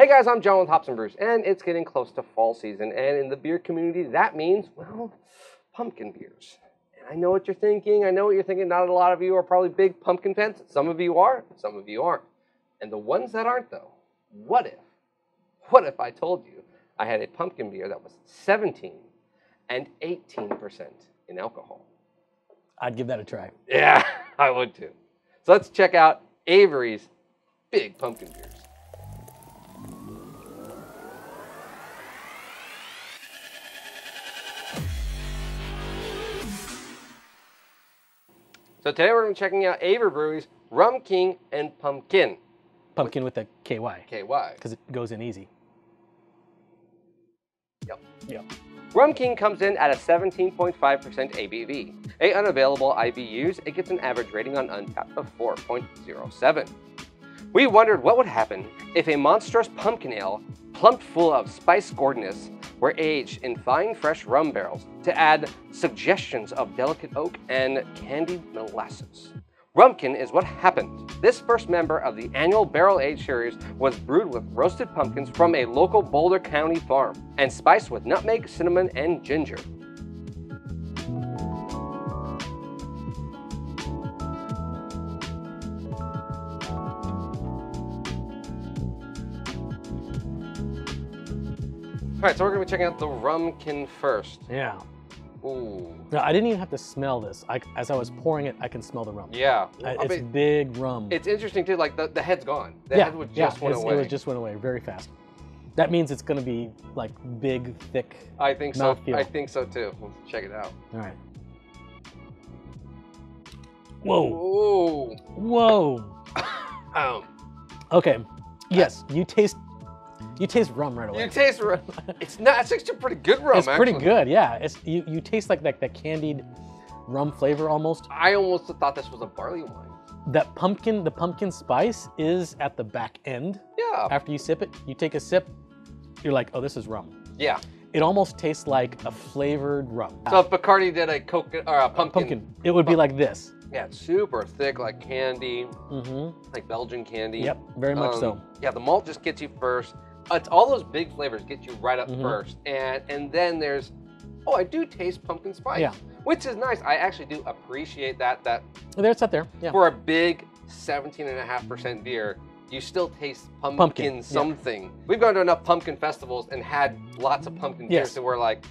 Hey guys, I'm John with Hops and Brews, and it's getting close to fall season, and in the beer community, that means, well, pumpkin beers. And I know what you're thinking, I know what you're thinking. Not a lot of you are probably big pumpkin fans. Some of you are, some of you aren't. And the ones that aren't, though, what if, what if I told you I had a pumpkin beer that was 17 and 18% in alcohol? I'd give that a try. Yeah, I would too. So let's check out Avery's Big Pumpkin Beers. So today we're going to be checking out Avery Brewery's Rumpkin and Pumpkin. Pumpkin with a KY, KY. because it goes in easy. Yep. Yep. Rumpkin comes in at a 17.5% ABV. A unavailable IBUs, it gets an average rating on Untappd of 4.07. We wondered what would happen if a monstrous pumpkin ale, plumped full of spice gourdess, were aged in fine fresh rum barrels to add suggestions of delicate oak and candied molasses. Rumpkin is what happened. This first member of the annual Barrel Age series was brewed with roasted pumpkins from a local Boulder County farm and spiced with nutmeg, cinnamon, and ginger. All right, so we're gonna be checking out the Rumpkin first. Yeah. Ooh, No, I didn't even have to smell this. I, as I was pouring it, I can smell the rum. yeah. I- it's mean, big rum. it's interesting too. Like the, the head's gone. The yeah, head would yeah, just went away. It was just went away very fast. That means it's going to be like big, thick. I think so. mouthfeel. I think so too. Let's check it out. All right. Whoa. Ooh. Whoa. Um, Okay. Yes, you taste you taste rum right away. you taste. ru- It's not. It's actually pretty good rum. it's pretty actually. good. Yeah. It's you, you taste like that, that candied rum flavor almost. I almost thought this was a barley wine. That pumpkin, the pumpkin spice is at the back end. Yeah. After you sip it, you take a sip, you're like, oh, this is rum. Yeah. It almost tastes like a flavored rum. So if Bacardi did a coke or a pumpkin, pumpkin. It would be like this. yeah, it's super thick, like candy, Mm-hmm. like Belgian candy. Yep, very much Um, so. Yeah, the malt just gets you first. It's all those big flavors get you right up Mhm. first, and and then there's, oh, I do taste pumpkin spice, Yeah. which is nice. I actually do appreciate that. That There, it's up there. Yeah. for a big 17.5% beer, you still taste pumpkin, Pumpkin, yeah. something. We've gone to enough pumpkin festivals and had lots of pumpkin beers Yes. that we're like,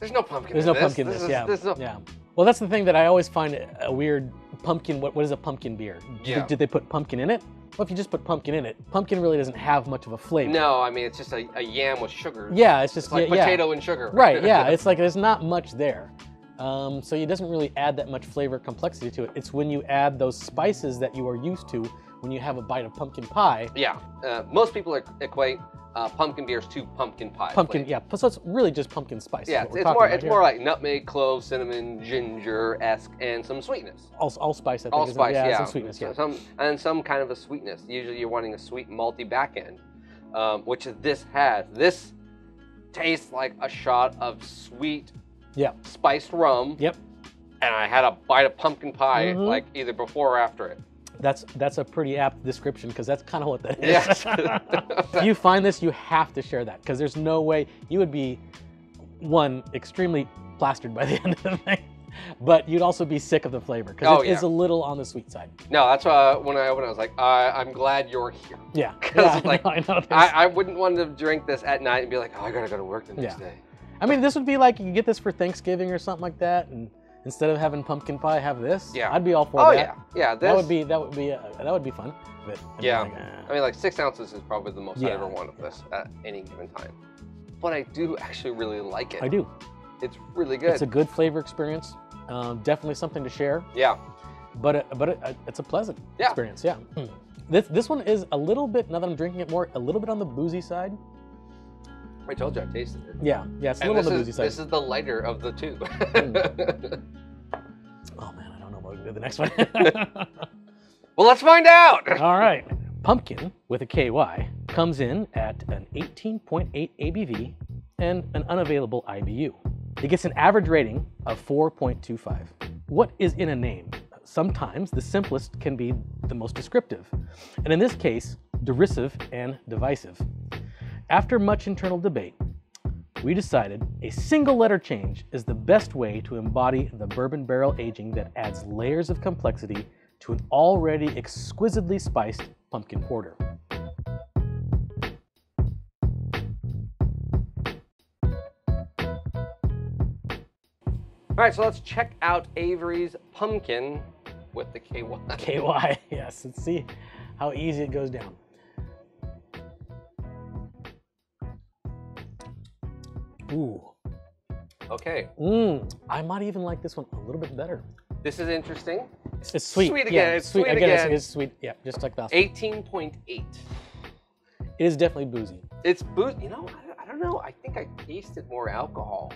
there's no pumpkin. There's in no this. pumpkin This this. Yeah. this is no- yeah. Well, that's the thing that I always find a weird pumpkin. What, what is a pumpkin beer? Did, Yeah. did they put pumpkin in it? Well, if you just put pumpkin in it, pumpkin really doesn't have much of a flavor. No, I mean it's just a, a yam with sugar. Yeah, it's just It's like yeah, yeah. potato and sugar. Right. Yeah. It's like there's not much there. Um, so it doesn't really add that much flavor complexity to it. It's when you add those spices that you are used to when you have a bite of pumpkin pie. Yeah, uh, most people equ- equate uh, pumpkin beers to pumpkin pie. Pumpkin, flavor. yeah. So it's really just pumpkin spice. Yeah, it's, it's more it's here. more like nutmeg, clove, cinnamon, ginger esque, and some sweetness. all, allspice. I think. Allspice, yeah, Some sweetness. Yeah. Some and some kind of a sweetness. Usually, you're wanting a sweet malty back end, um, which this has. This tastes like a shot of sweet Yeah. spiced rum. Yep. And I had a bite of pumpkin pie, Mhm. like either before or after it. That's that's a pretty apt description because that's kind of what that is. Yes. if you find this, you have to share that because there's no way you would be one extremely plastered by the end of the thing, but you'd also be sick of the flavor because Oh, it is yeah. a little on the sweet side. no, that's why when I opened, I was like, I, I'm glad you're here. Yeah, 'Cause, yeah, I like, I know. I, There's- I wouldn't want to drink this at night and be like, oh, I gotta go to work the next Yeah. day. I mean, this would be like you get this for Thanksgiving or something like that, and instead of having pumpkin pie, have this. Yeah. I'd be all for Oh that. yeah, yeah. This, That would be that would be uh, that would be fun. But I'd Yeah. like, uh, I mean, like six ounces is probably the most I ever want of this at any given time. But I do actually really like it. I do. It's really good. It's a good flavor experience. Um, definitely something to share. yeah. but it, but it, it's a pleasant Yeah. experience. Yeah. Hmm. This this one is a little bit now that I'm drinking it more, a little bit on the boozy side. I told you I tasted it. Yeah, yeah, it's a And little this on the is, side. this is the lighter of the two. Oh man, I don't know what to do the next one. well, let's find out. All right, pumpkin with a KY comes in at an 18.8 ABV and an unavailable IBU. It gets an average rating of 4.25. What is in a name? Sometimes the simplest can be the most descriptive, and in this case, derisive and divisive. After much internal debate, we decided a single letter change is the best way to embody the bourbon barrel aging that adds layers of complexity to an already exquisitely spiced pumpkin porter. All right, so let's check out Avery's pumpkin with the KY. KY, yes. Let's see how easy it goes down. Ooh. Okay, Mmm. I might even like this one a little bit better. this is interesting. It's, it's sweet. Sweet Yeah, again, it's sweet again. it's- again. It's, sweet. Yeah, just like last. 18.8. It is definitely boozy. It's booze. You know, I, I don't know. I think I tasted more alcohol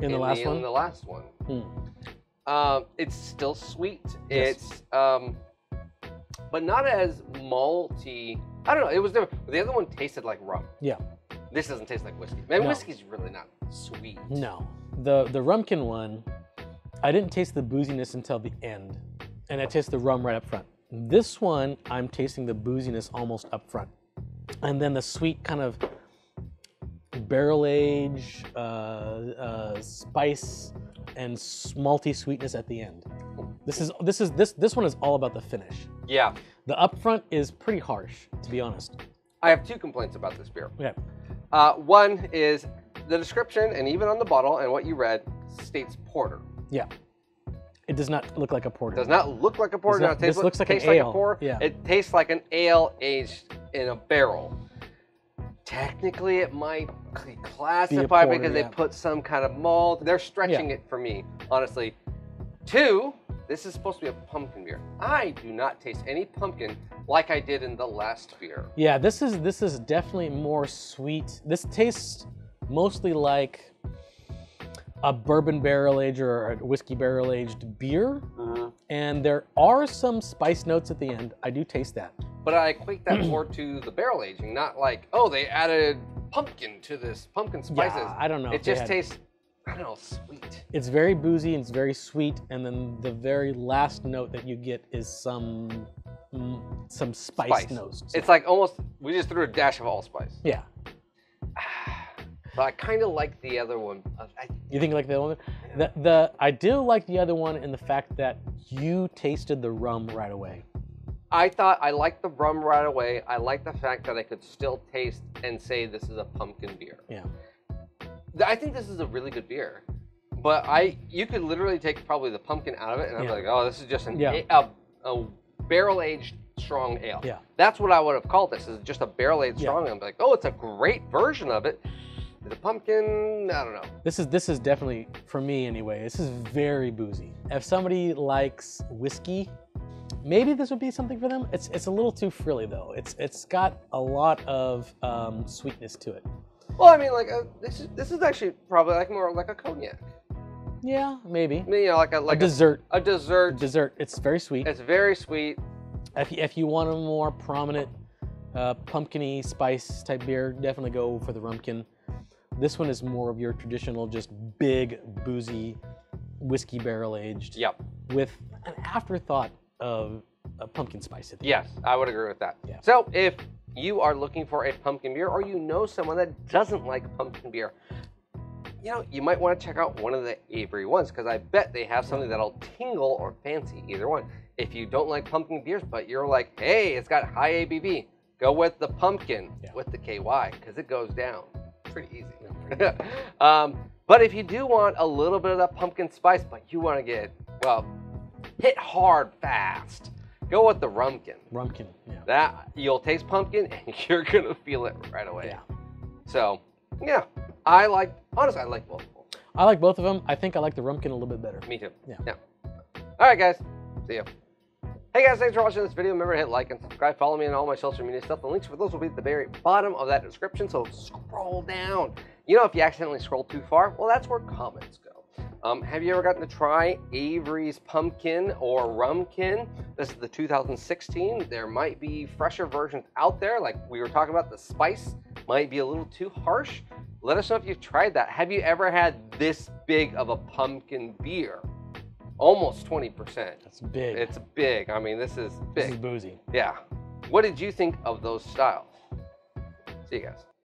In the last In one. In the last one. Hmm. Um, it's still sweet. Yes. It's um, but not as malty. I don't know. It was different. The other one tasted like rum. Yeah. This doesn't taste like whiskey. Man, No. whiskey's really not sweet. No, the the Rumpkin one, I didn't taste the booziness until the end, and I taste the rum right up front. This one, I'm tasting the booziness almost up front, and then the sweet kind of barrel age, uh, uh, spice, and malty sweetness at the end. This is this is this this one is all about the finish. Yeah. The upfront is pretty harsh, to be honest. I have two complaints about this beer. Okay. Uh, one is the description, and even on the bottle and what you read, states porter. Yeah. It does not look like a porter. Does not look like a porter. not- no, it tastes, this looks like an tastes like ale. a pour. Yeah. It tastes like an ale aged in a barrel. Technically, it might be classified porter, because yeah. they put some kind of malt. They're stretching it for me, honestly. Two, this is supposed to be a pumpkin beer. I do not taste any pumpkin like I did in the last beer. Yeah, this is this is definitely more sweet. This tastes mostly like a bourbon barrel aged or a whiskey barrel aged beer, mm-hmm. and there are some spice notes at the end. I do taste that. But I equate that more to the barrel aging, not like, oh, they added pumpkin to this, pumpkin spices. Yeah, I don't know. It just had- tastes, I don't know, sweet. It's very boozy and it's very sweet, and then the very last note that you get is some mm, some spice, Spice. notes. It's like almost, we just threw a dash of allspice. yeah. But I kind of like the other one. I, You think you like the other one? The, the I do like the other one in the fact that you tasted the rum right away. I thought I liked the rum right away. I like the fact that I could still taste and say this is a pumpkin beer. Yeah. I think this is a really good beer. But I, you could literally take probably the pumpkin out of it, and I'm Yeah. like, oh, this is just an Yeah. a, a, a barrel-aged strong ale. Yeah. That's what I would have called this. Is just a barrel-aged Yeah. strong. ale. I'm like, oh, it's a great version of it. The pumpkin, I don't know. This is this is definitely for me anyway. This is very boozy. If somebody likes whiskey, maybe this would be something for them. It's it's a little too frilly though. It's it's got a lot of um, sweetness to it. Well, I mean, like uh, this is this is actually probably like more like a cognac. Yeah, maybe. You know, like a A like a, dessert. a dessert. Dessert. It's very sweet. It's very sweet. If you, if you want a more prominent uh, pumpkiny spice type beer, definitely go for the Rumpkin. This one is more of your traditional, just big, boozy, whiskey barrel aged Yep. with an afterthought of a pumpkin spice. At the Yes, I would agree with that. Yeah. So if you are looking for a pumpkin beer, or you know someone that doesn't like pumpkin beer, you know, you might want to check out one of the Avery ones because I bet they have something that'll tingle or fancy either one. If you don't like pumpkin beers, but you're like, hey, it's got high ABV, go with the pumpkin Yeah. with the KY because it goes down pretty easy. um, but if you do want a little bit of that pumpkin spice, but you want to get well hit hard fast, go with the Rumpkin. Rumpkin. Yeah. That you'll taste pumpkin and you're gonna feel it right away. Yeah. So yeah, I like honestly I like both. I like both of them. I think I like the Rumpkin a little bit better. Me too. Yeah. All right, guys. See you. Hey guys, thanks for watching this video. Remember to hit like and subscribe. Follow me on all my social media stuff. The links for those will be at the very bottom of that description. So scroll down. You know, if you accidentally scroll too far, well, that's where comments. Um, have you ever gotten to try Avery's Pumpkin or Rumpkin? This is the 2016. There might be fresher versions out there. Like we were talking about, the spice might be a little too harsh. Let us know if you've tried that. Have you ever had this big of a pumpkin beer? Almost 20%. That's big. It's big. I mean, this is big. this is boozy. Yeah. What did you think of those styles? See you guys.